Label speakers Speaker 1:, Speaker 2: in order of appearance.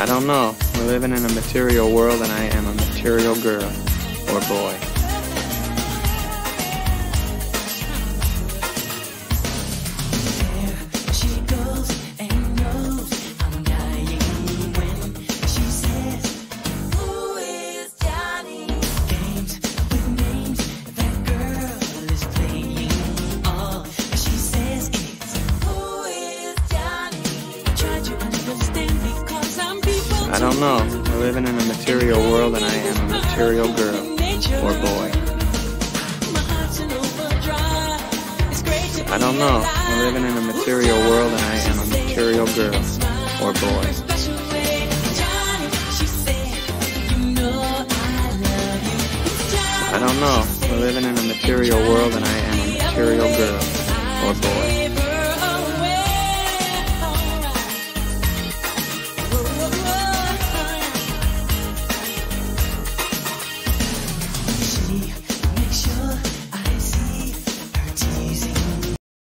Speaker 1: I don't know. We're living in a material world and I am a material girl or boy.
Speaker 2: I
Speaker 1: don't know. We're living in a material world and I am a material girl or boy. I don't know. We're living in a material world and I am a material girl or boy.
Speaker 2: I
Speaker 1: don't know. We're living in a material world and I am a material girl or boy.